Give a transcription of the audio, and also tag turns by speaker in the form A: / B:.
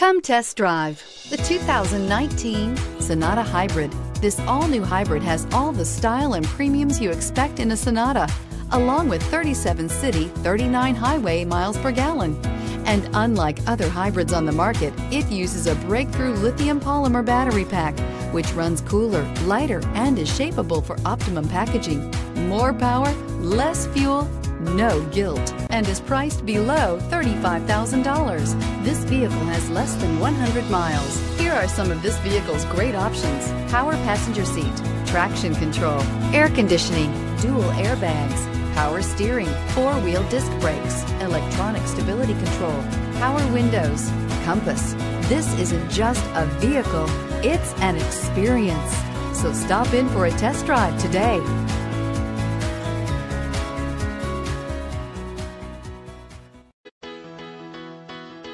A: Come test drive the 2019 Sonata Hybrid. This all-new hybrid has all the style and premiums you expect in a Sonata, along with 37 city, 39 highway miles per gallon. And unlike other hybrids on the market, it uses a breakthrough lithium polymer battery pack, which runs cooler, lighter, and is shapeable for optimum packaging. More power, less fuel, no guilt, and is priced below $35,000. This vehicle has less than 100 miles. Here are some of this vehicle's great options. Power passenger seat, traction control, air conditioning, dual airbags, power steering, four-wheel disc brakes, electronic stability control, power windows, compass. This isn't just a vehicle, it's an experience. So stop in for a test drive today.